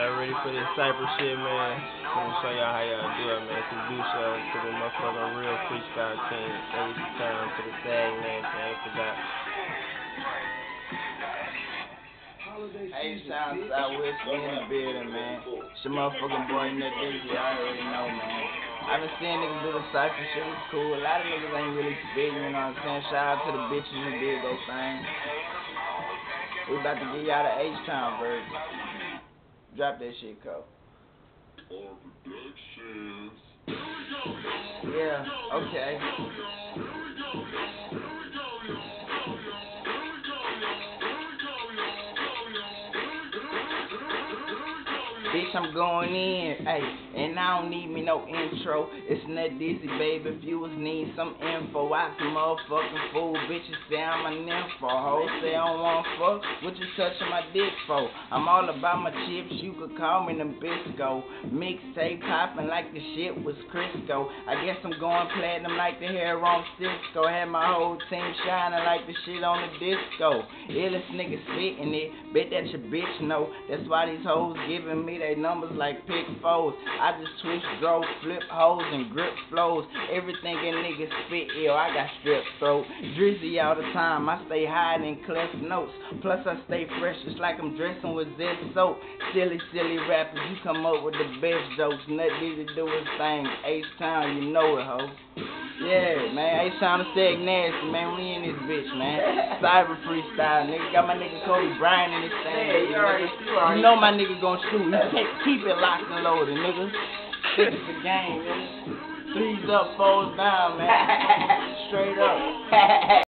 Y'all ready for this cypher shit, man? Let me show y'all how y'all do it, man. Y'all to the motherfucking real freestyle team. H Town to the name, man. I forgot. H Town Southwest, we in the building, man. It's your motherfucking boy Nutt Dizzy, I already know, man. I've been seeing niggas do the cypher shit, it's cool. A lot of niggas ain't really spitting, you know what I'm saying? Shout out to the bitches who did their thing. We about to give y'all the H Town version. Drop that shit, Cole. Yeah, okay. Bitch, I'm going in, hey, and I don't need me no intro. It's Nutt Dizzy, baby. Was need some info, I some motherfucking fool. Bitches say I'm a nympho. Hoes say I don't want fuck. What you touching my dick for? I'm all about my chips. You could call me Nabisco. Mixtape popping like the shit was Crisco. I guess I'm going platinum like the hair on Sisqo. Had my whole team shining like the shit on the disco. Illest nigga spitting it. Bet that your bitch know. That's why these hoes giving me they numbers like pick foes. I just twist, draw, flip hoes, and grip flows. Everything a nigga spit ill, I got strip throat. Drizzy all the time, I stay high in cleft notes. Plus I stay fresh, just like I'm dressing with Zed soap. Silly, silly rappers, you come up with the best jokes. Nutt Dizzy do his thing. H Town, you know it, ho. Man, H Town Sag Nasty, man. We in this bitch, man. Cypher freestyle, nigga. Got my nigga Kobe Bryant in this thing. Hey, you know my nigga gonna shoot. You keep, keep it locked and loaded, nigga. This is the game, nigga. Threes up, fours down, man. Straight up.